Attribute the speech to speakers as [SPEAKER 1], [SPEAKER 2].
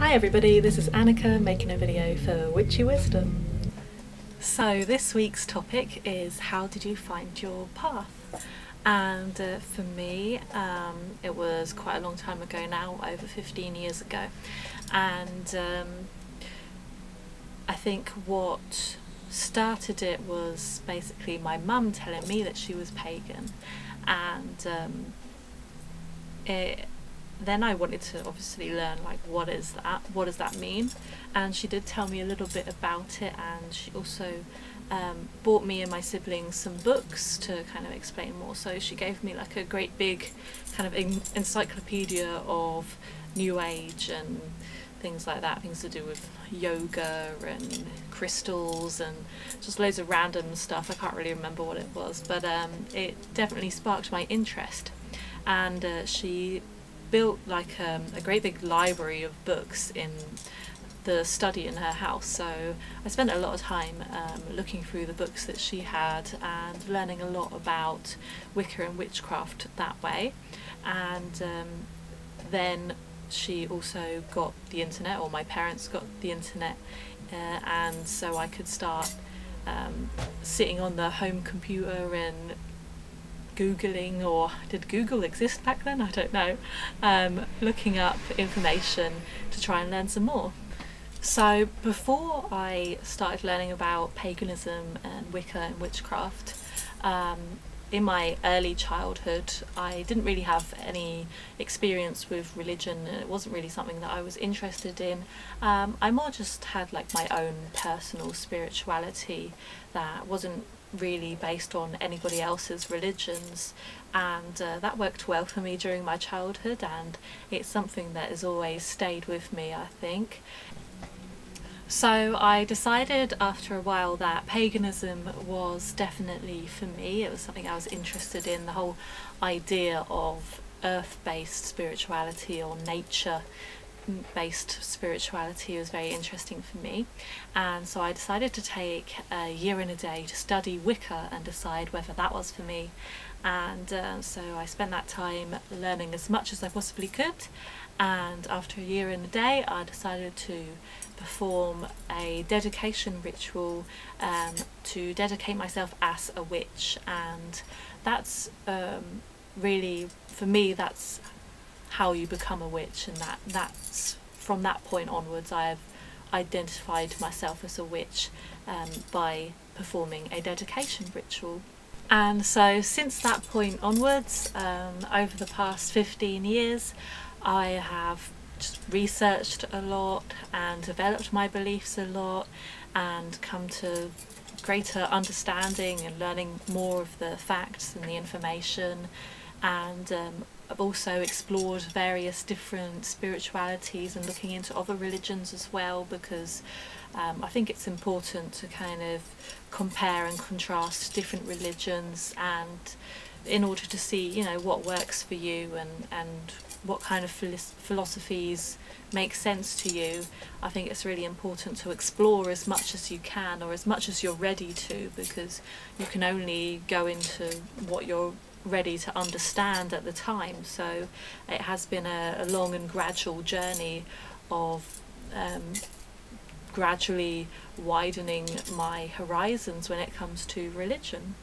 [SPEAKER 1] Hi everybody, this is Annika making a video for Witchy Wisdom. So this week's topic is how did you find your path? And uh, for me, um, it was quite a long time ago now, over 15 years ago. And um, I think what started it was basically my mum telling me that she was pagan. And um, it then I wanted to obviously learn like what is that, what does that mean, and she did tell me a little bit about it, and she also um, bought me and my siblings some books to kind of explain more. So she gave me like a great big kind of en encyclopedia of New Age and things like that, things to do with yoga and crystals and just loads of random stuff. I can't really remember what it was, but um, it definitely sparked my interest. And uh, she built like um, a great big library of books in the study in her house. So I spent a lot of time um, looking through the books that she had and learning a lot about Wicca and witchcraft that way. And um, then she also got the internet or my parents got the internet uh, and so I could start um, sitting on the home computer and googling or did Google exist back then? I don't know. Um, looking up information to try and learn some more. So before I started learning about paganism and Wicca and witchcraft, um, in my early childhood, I didn't really have any experience with religion. It wasn't really something that I was interested in. Um, I more just had like my own personal spirituality that wasn't really based on anybody else's religions and uh, that worked well for me during my childhood and it's something that has always stayed with me I think. So I decided after a while that paganism was definitely for me, it was something I was interested in, the whole idea of earth-based spirituality or nature based spirituality was very interesting for me. And so I decided to take a year and a day to study Wicca and decide whether that was for me. And uh, so I spent that time learning as much as I possibly could. And after a year and a day I decided to perform a dedication ritual um, to dedicate myself as a witch. And that's um, really for me that's how you become a witch and that that's from that point onwards I have identified myself as a witch um, by performing a dedication ritual. And so since that point onwards um, over the past 15 years I have researched a lot and developed my beliefs a lot and come to greater understanding and learning more of the facts and the information and um, I've also explored various different spiritualities and looking into other religions as well because um, I think it's important to kind of compare and contrast different religions and in order to see you know what works for you and and what kind of philosophies make sense to you. I think it's really important to explore as much as you can or as much as you're ready to because you can only go into what you're ready to understand at the time. So it has been a, a long and gradual journey of um, gradually widening my horizons when it comes to religion.